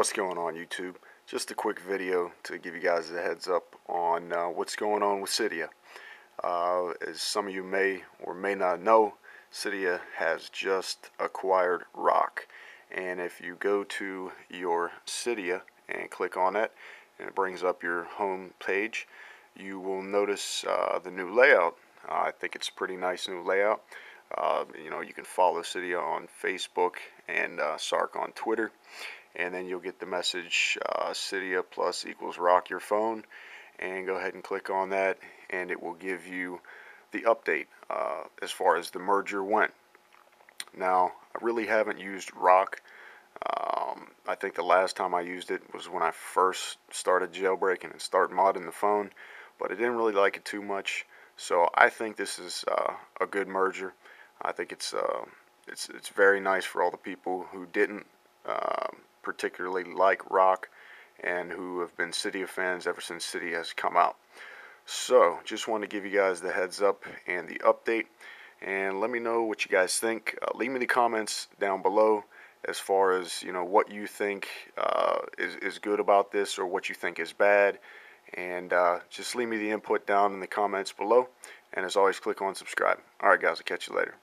What's going on YouTube? Just a quick video to give you guys a heads up on uh, what's going on with Cydia. Uh, as some of you may or may not know, Cydia has just acquired Rock. And if you go to your Cydia and click on it, and it brings up your home page, you will notice uh, the new layout. I think it's a pretty nice new layout. Uh, you know, you can follow Cydia on Facebook and uh, saurik on Twitter and then you'll get the message uh, Cydia plus equals rock your phone and go ahead and click on that and it will give you the update uh, as far as the merger went. Now I really haven't used rock. Um, I think the last time I used it was when I first started jailbreaking and start modding the phone but I didn't really like it too much so I think this is uh, a good merger. I think it's uh, it's it's very nice for all the people who didn't um, particularly like rock and who have been Cydia fans ever since Cydia has come out. So, just want to give you guys the heads up and the update. And let me know what you guys think. Uh, leave me the comments down below as far as you know what you think uh, is, is good about this or what you think is bad. And uh, just leave me the input down in the comments below. And as always, click on subscribe. Alright guys, I'll catch you later.